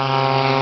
Ah.